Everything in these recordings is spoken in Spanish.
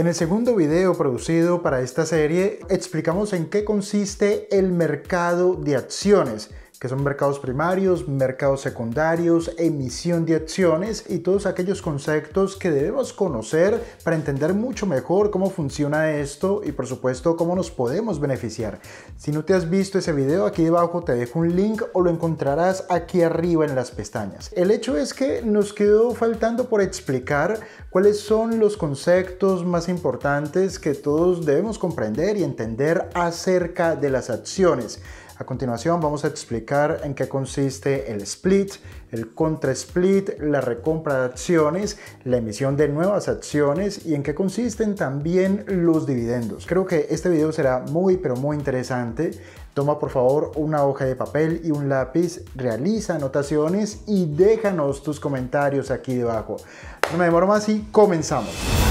En el segundo video producido para esta serie explicamos en qué consiste el mercado de acciones que son mercados primarios, mercados secundarios, emisión de acciones y todos aquellos conceptos que debemos conocer para entender mucho mejor cómo funciona esto y por supuesto cómo nos podemos beneficiar. Si no te has visto ese video, aquí debajo te dejo un link o lo encontrarás aquí arriba en las pestañas. El hecho es que nos quedó faltando por explicar cuáles son los conceptos más importantes que todos debemos comprender y entender acerca de las acciones. A continuación vamos a explicar en qué consiste el split, el contra-split, la recompra de acciones, la emisión de nuevas acciones y en qué consisten también los dividendos. Creo que este video será muy pero muy interesante. Toma por favor una hoja de papel y un lápiz, realiza anotaciones y déjanos tus comentarios aquí debajo. No me demoro más y comenzamos.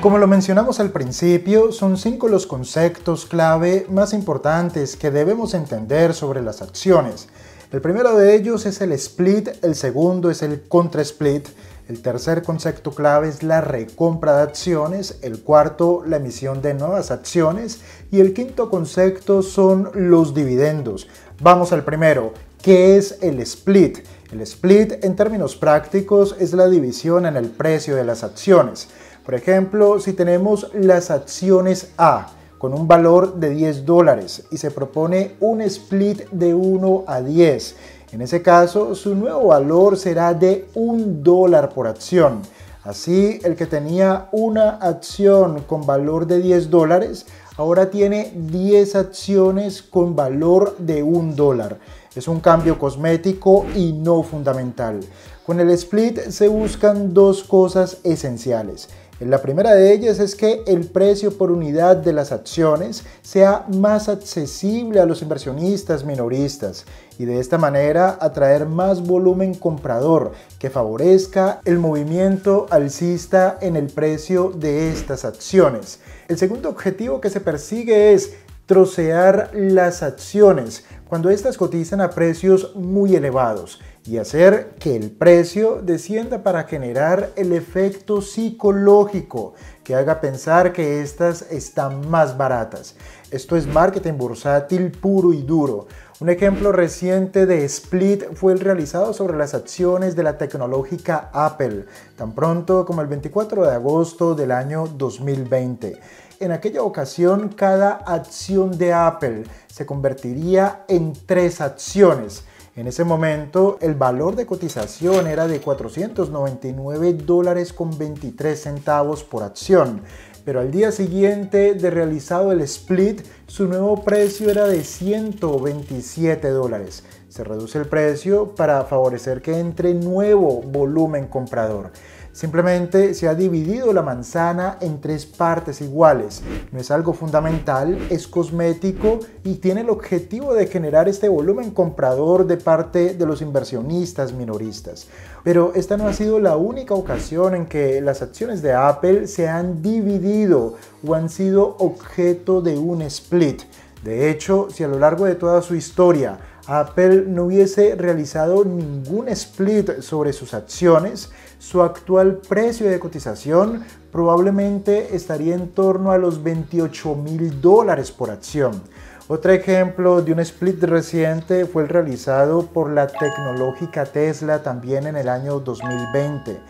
Como lo mencionamos al principio, son cinco los conceptos clave más importantes que debemos entender sobre las acciones. El primero de ellos es el split, el segundo es el contra-split, el tercer concepto clave es la recompra de acciones, el cuarto la emisión de nuevas acciones y el quinto concepto son los dividendos. Vamos al primero, ¿qué es el split? El split en términos prácticos es la división en el precio de las acciones. Por ejemplo, si tenemos las acciones A con un valor de 10 dólares y se propone un split de 1 a 10, en ese caso su nuevo valor será de 1 dólar por acción. Así, el que tenía una acción con valor de 10 dólares, ahora tiene 10 acciones con valor de 1 dólar. Es un cambio cosmético y no fundamental. Con el split se buscan dos cosas esenciales. La primera de ellas es que el precio por unidad de las acciones sea más accesible a los inversionistas minoristas y de esta manera atraer más volumen comprador que favorezca el movimiento alcista en el precio de estas acciones. El segundo objetivo que se persigue es trocear las acciones cuando éstas cotizan a precios muy elevados y hacer que el precio descienda para generar el efecto psicológico que haga pensar que éstas están más baratas. Esto es marketing bursátil puro y duro. Un ejemplo reciente de split fue el realizado sobre las acciones de la tecnológica Apple, tan pronto como el 24 de agosto del año 2020. En aquella ocasión, cada acción de Apple se convertiría en tres acciones. En ese momento, el valor de cotización era de 499 dólares con 23 centavos por acción, pero al día siguiente de realizado el split, su nuevo precio era de 127 dólares. Se reduce el precio para favorecer que entre nuevo volumen comprador. Simplemente se ha dividido la manzana en tres partes iguales. No es algo fundamental, es cosmético y tiene el objetivo de generar este volumen comprador de parte de los inversionistas minoristas. Pero esta no ha sido la única ocasión en que las acciones de Apple se han dividido o han sido objeto de un split. De hecho, si a lo largo de toda su historia Apple no hubiese realizado ningún split sobre sus acciones, su actual precio de cotización probablemente estaría en torno a los 28 mil dólares por acción. Otro ejemplo de un split reciente fue el realizado por la tecnológica Tesla también en el año 2020.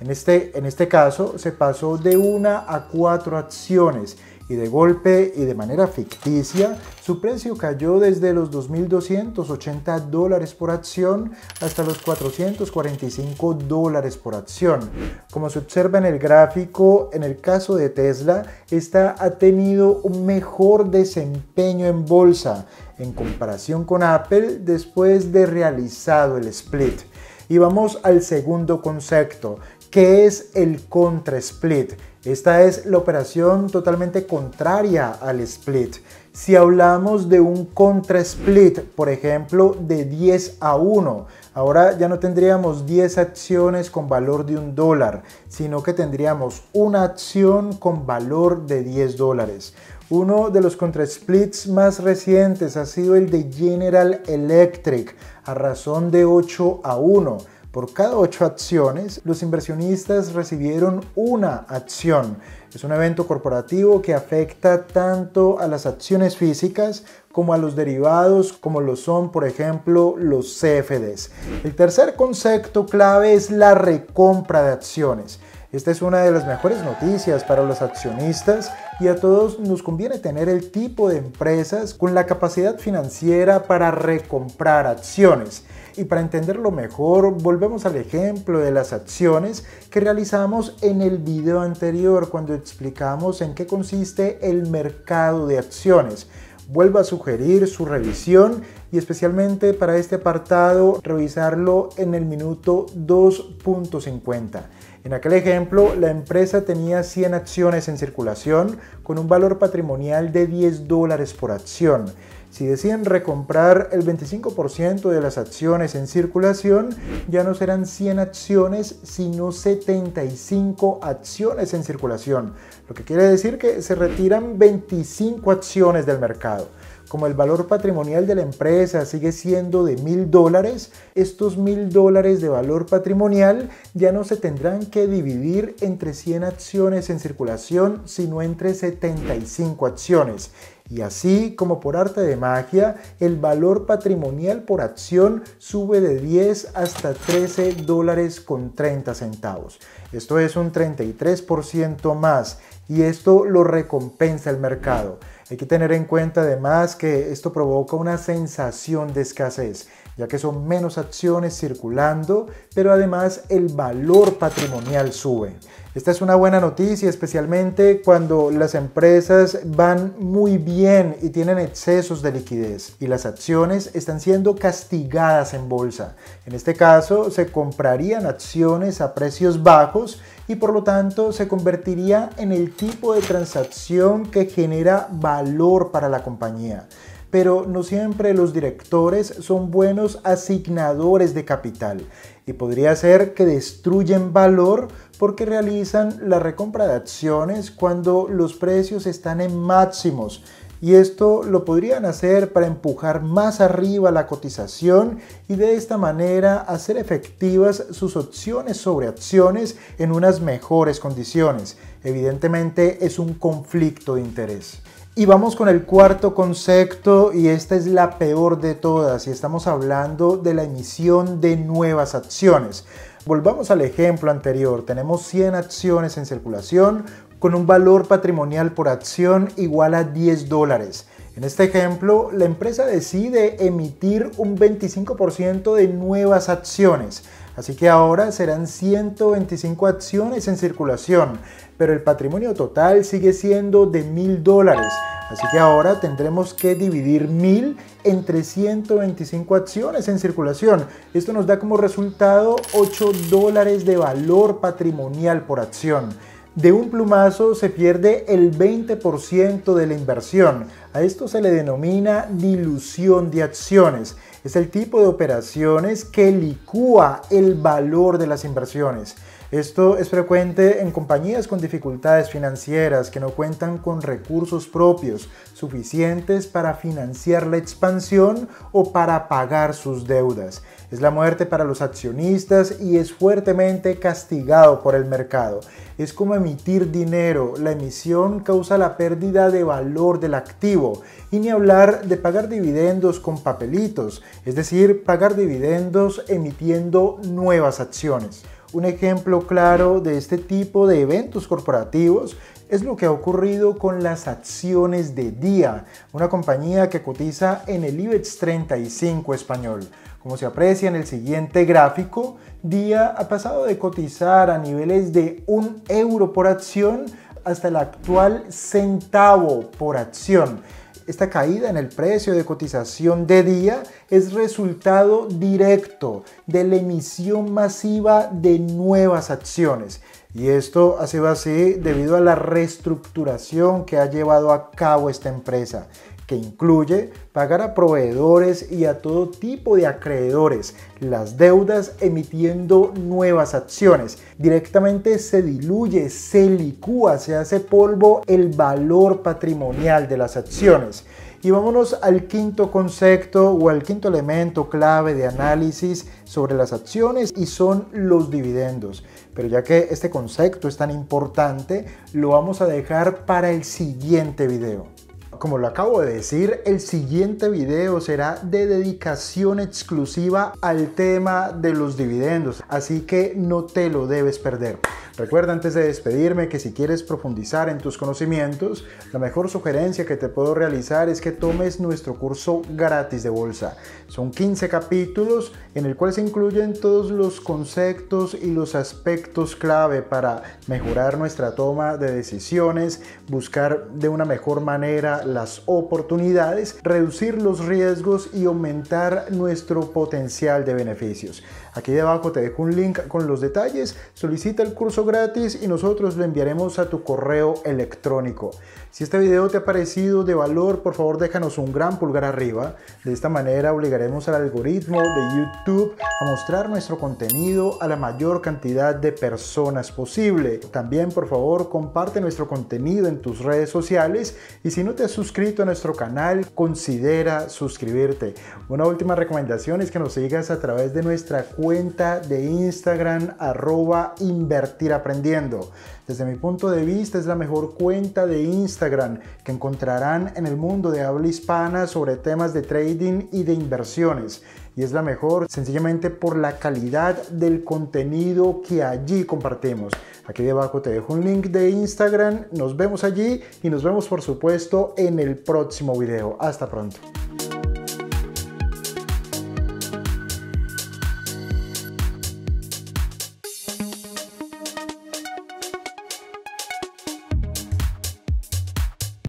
En este, en este caso se pasó de una a cuatro acciones y de golpe y de manera ficticia, su precio cayó desde los 2.280 dólares por acción hasta los 445 dólares por acción. Como se observa en el gráfico, en el caso de Tesla, esta ha tenido un mejor desempeño en bolsa en comparación con Apple después de realizado el split. Y vamos al segundo concepto, que es el contra-split Esta es la operación totalmente contraria al split. Si hablamos de un contra split, por ejemplo, de 10 a 1, ahora ya no tendríamos 10 acciones con valor de un dólar, sino que tendríamos una acción con valor de 10 dólares. Uno de los contra splits más recientes ha sido el de General Electric, a razón de 8 a 1 por cada ocho acciones, los inversionistas recibieron una acción. Es un evento corporativo que afecta tanto a las acciones físicas como a los derivados, como lo son, por ejemplo, los CFDs. El tercer concepto clave es la recompra de acciones. Esta es una de las mejores noticias para los accionistas y a todos nos conviene tener el tipo de empresas con la capacidad financiera para recomprar acciones. Y para entenderlo mejor, volvemos al ejemplo de las acciones que realizamos en el video anterior cuando explicamos en qué consiste el mercado de acciones. Vuelvo a sugerir su revisión y especialmente para este apartado revisarlo en el minuto 2.50. En aquel ejemplo, la empresa tenía 100 acciones en circulación con un valor patrimonial de 10 dólares por acción. Si deciden recomprar el 25% de las acciones en circulación, ya no serán 100 acciones, sino 75 acciones en circulación, lo que quiere decir que se retiran 25 acciones del mercado. Como el valor patrimonial de la empresa sigue siendo de mil dólares, estos mil dólares de valor patrimonial ya no se tendrán que dividir entre 100 acciones en circulación, sino entre 75 acciones y así como por arte de magia, el valor patrimonial por acción sube de 10 hasta 13 dólares con 30 centavos. Esto es un 33% más y esto lo recompensa el mercado. Hay que tener en cuenta además que esto provoca una sensación de escasez, ya que son menos acciones circulando, pero además el valor patrimonial sube. Esta es una buena noticia, especialmente cuando las empresas van muy bien y tienen excesos de liquidez y las acciones están siendo castigadas en bolsa. En este caso, se comprarían acciones a precios bajos y por lo tanto se convertiría en el tipo de transacción que genera valor para la compañía. Pero no siempre los directores son buenos asignadores de capital y podría ser que destruyen valor porque realizan la recompra de acciones cuando los precios están en máximos y esto lo podrían hacer para empujar más arriba la cotización y de esta manera hacer efectivas sus opciones sobre acciones en unas mejores condiciones. Evidentemente es un conflicto de interés. Y vamos con el cuarto concepto y esta es la peor de todas y estamos hablando de la emisión de nuevas acciones. Volvamos al ejemplo anterior, tenemos 100 acciones en circulación con un valor patrimonial por acción igual a 10 dólares. En este ejemplo, la empresa decide emitir un 25% de nuevas acciones. Así que ahora serán 125 acciones en circulación, pero el patrimonio total sigue siendo de mil dólares. Así que ahora tendremos que dividir 1000 entre 125 acciones en circulación. Esto nos da como resultado 8 dólares de valor patrimonial por acción. De un plumazo se pierde el 20% de la inversión. A esto se le denomina dilución de acciones. Es el tipo de operaciones que licúa el valor de las inversiones. Esto es frecuente en compañías con dificultades financieras que no cuentan con recursos propios suficientes para financiar la expansión o para pagar sus deudas. Es la muerte para los accionistas y es fuertemente castigado por el mercado. Es como emitir dinero. La emisión causa la pérdida de valor del activo. Y ni hablar de pagar dividendos con papelitos, es decir, pagar dividendos emitiendo nuevas acciones. Un ejemplo claro de este tipo de eventos corporativos es lo que ha ocurrido con las acciones de Día, una compañía que cotiza en el IBEX 35 español. Como se aprecia en el siguiente gráfico, Día ha pasado de cotizar a niveles de un euro por acción hasta el actual centavo por acción. Esta caída en el precio de cotización de día es resultado directo de la emisión masiva de nuevas acciones. Y esto ha sido así debido a la reestructuración que ha llevado a cabo esta empresa que incluye pagar a proveedores y a todo tipo de acreedores las deudas emitiendo nuevas acciones. Directamente se diluye, se licúa, se hace polvo el valor patrimonial de las acciones. Y vámonos al quinto concepto o al quinto elemento clave de análisis sobre las acciones y son los dividendos. Pero ya que este concepto es tan importante, lo vamos a dejar para el siguiente video. Como lo acabo de decir, el siguiente video será de dedicación exclusiva al tema de los dividendos, así que no te lo debes perder. Recuerda antes de despedirme que si quieres profundizar en tus conocimientos, la mejor sugerencia que te puedo realizar es que tomes nuestro curso gratis de bolsa. Son 15 capítulos en el cual se incluyen todos los conceptos y los aspectos clave para mejorar nuestra toma de decisiones, buscar de una mejor manera las oportunidades, reducir los riesgos y aumentar nuestro potencial de beneficios. Aquí debajo te dejo un link con los detalles, solicita el curso gratis y nosotros lo enviaremos a tu correo electrónico. Si este video te ha parecido de valor, por favor déjanos un gran pulgar arriba. De esta manera obligaremos al algoritmo de YouTube a mostrar nuestro contenido a la mayor cantidad de personas posible. También por favor comparte nuestro contenido en tus redes sociales y si no te has suscrito a nuestro canal, considera suscribirte. Una última recomendación es que nos sigas a través de nuestra cuenta de Instagram arroba invertir aprendiendo. Desde mi punto de vista es la mejor cuenta de Instagram que encontrarán en el mundo de habla hispana sobre temas de trading y de inversiones. Y es la mejor sencillamente por la calidad del contenido que allí compartimos. Aquí debajo te dejo un link de Instagram. Nos vemos allí y nos vemos por supuesto en el próximo video. Hasta pronto.